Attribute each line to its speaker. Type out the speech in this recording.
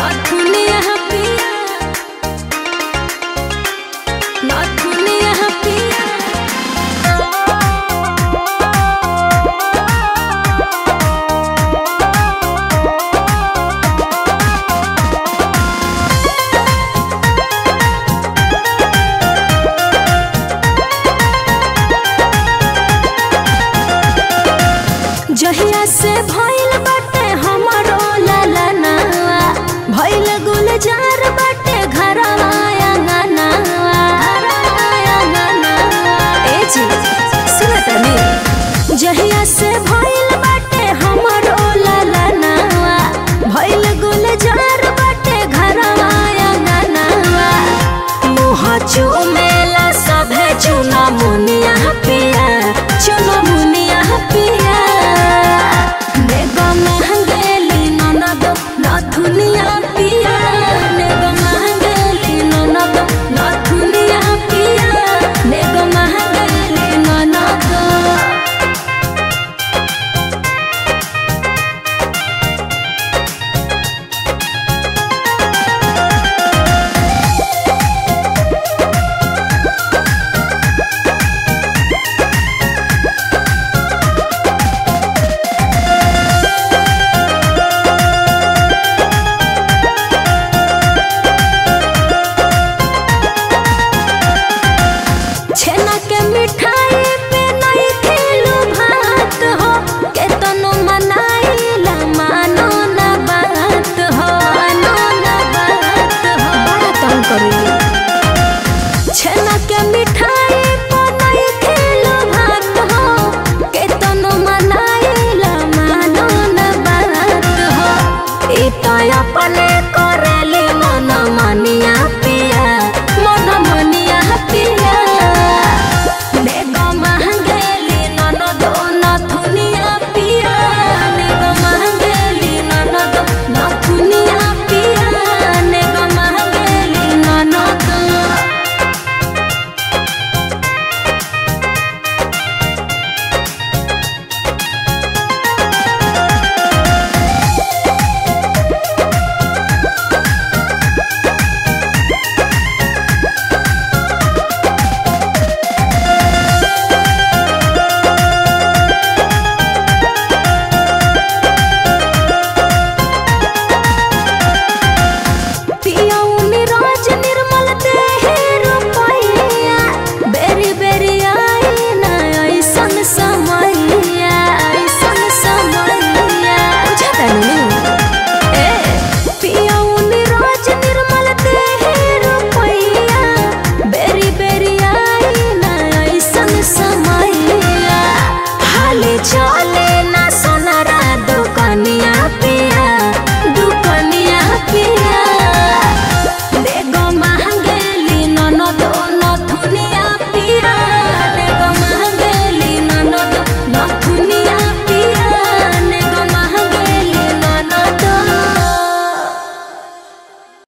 Speaker 1: not cool. से भइल